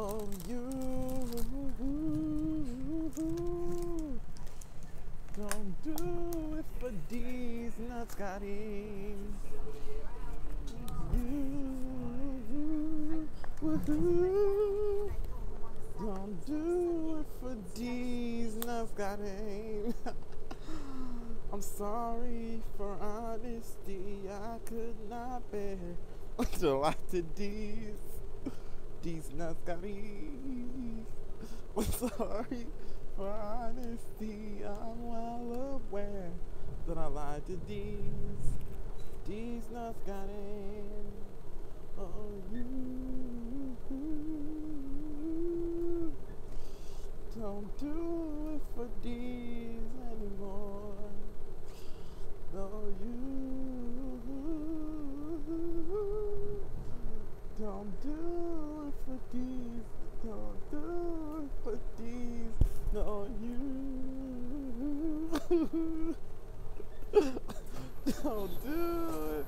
Oh, you. Don't do it for these nuts, got him. You. Don't do it for these nuts, got him. I'm sorry for honesty, I could not bear to lie to these. These me. I'm sorry for honesty, I'm well aware that I lied to these. These in. Oh, you. Don't do it for these anymore. No, you don't do Don't do for these. No, you don't do it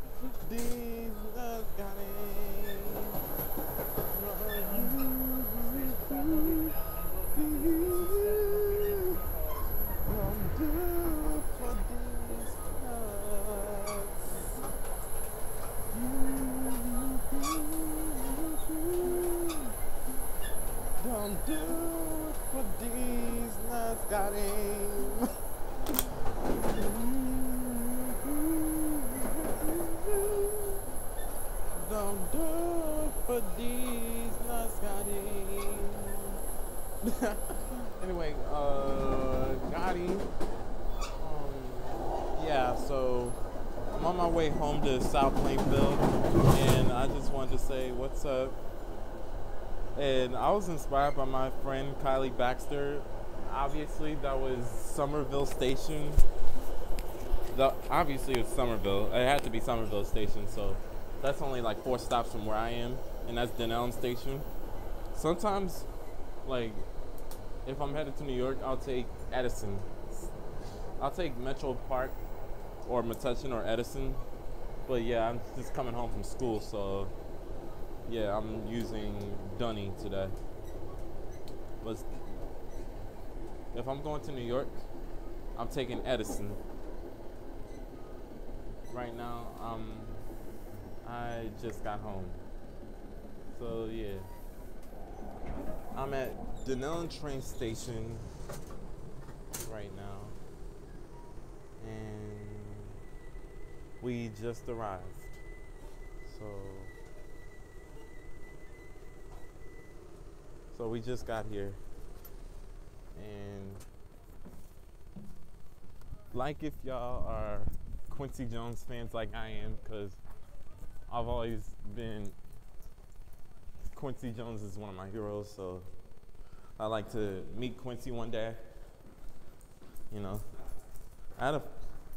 Don't do it for these nuts, got him. Don't do it for these nuts, got him. anyway, uh, Gotti. Um, yeah, so I'm on my way home to South Plainfield, and I just wanted to say what's up. And I was inspired by my friend Kiley Baxter. Obviously, that was Somerville Station. The, obviously, it's Somerville. It had to be Somerville Station, so that's only like four stops from where I am, and that's Dunellen Station. Sometimes, like, if I'm headed to New York, I'll take Edison. I'll take Metro Park or Metuchen or Edison. But yeah, I'm just coming home from school, so yeah, I'm using Dunny today. But if I'm going to New York, I'm taking Edison. Right now, um, I just got home. So yeah. I'm at Dunellen train station right now. And we just arrived. So So we just got here. And like if y'all are Quincy Jones fans like I am, because I've always been Quincy Jones is one of my heroes, so I like to meet Quincy one day. You know, I had a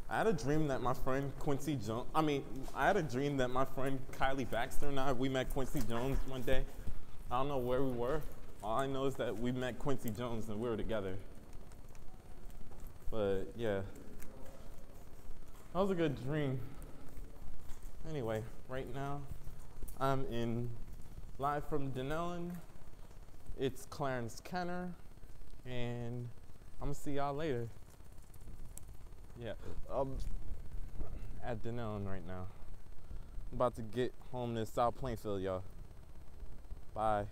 I had a dream that my friend Quincy Jones. I mean, I had a dream that my friend Kiley Baxter and I we met Quincy Jones one day. I don't know where we were. All I know is that we met Quincy Jones and we were together. But yeah, that was a good dream. Anyway, right now I'm in live from Dunellen. It's Clarence Kenner, and I'm gonna see y'all later. Yeah, um, at Dunellen right now. I'm about to get home to South Plainfield, y'all. Bye.